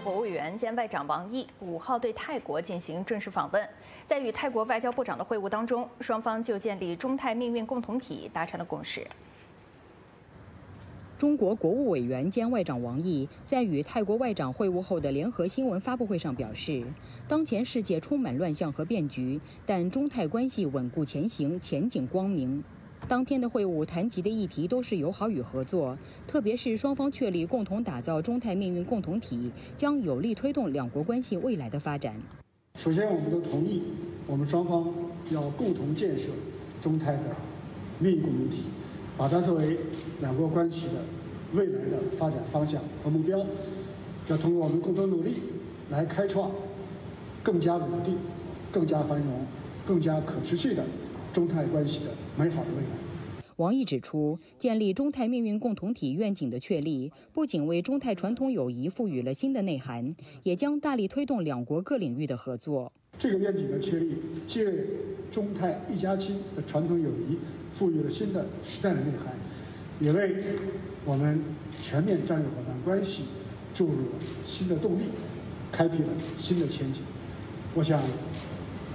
国务委员兼外长王毅五号对泰国进行正式访问，在与泰国外交部长的会晤当中，双方就建立中泰命运共同体达成了共识。中国国务委员兼外长王毅在与泰国外长会晤后的联合新闻发布会上表示，当前世界充满乱象和变局，但中泰关系稳固前行，前景光明。当天的会晤谈及的议题都是友好与合作，特别是双方确立共同打造中泰命运共同体，将有力推动两国关系未来的发展。首先，我们都同意，我们双方要共同建设中泰的命运共同体。把它作为两国关系的未来的发展方向和目标，要通过我们共同努力，来开创更加稳定、更加繁荣、更加可持续的中泰关系的美好的未来。王毅指出，建立中泰命运共同体愿景的确立，不仅为中泰传统友谊赋予了新的内涵，也将大力推动两国各领域的合作。这个愿景的确立，既为中泰一家亲的传统友谊赋予了新的时代的内涵，也为我们全面战略伙伴关系注入了新的动力，开辟了新的前景。我想，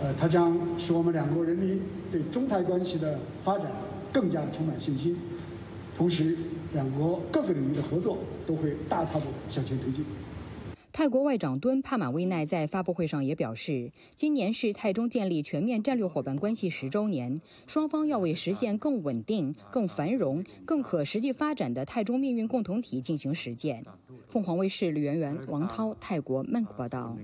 呃，它将使我们两国人民对中泰关系的发展更加充满信心，同时，两国各个领域的合作都会大踏步向前推进。泰国外长敦帕马威奈在发布会上也表示，今年是泰中建立全面战略伙伴关系十周年，双方要为实现更稳定、更繁荣、更可实际发展的泰中命运共同体进行实践。凤凰卫视吕媛媛、王涛，泰国曼谷报道。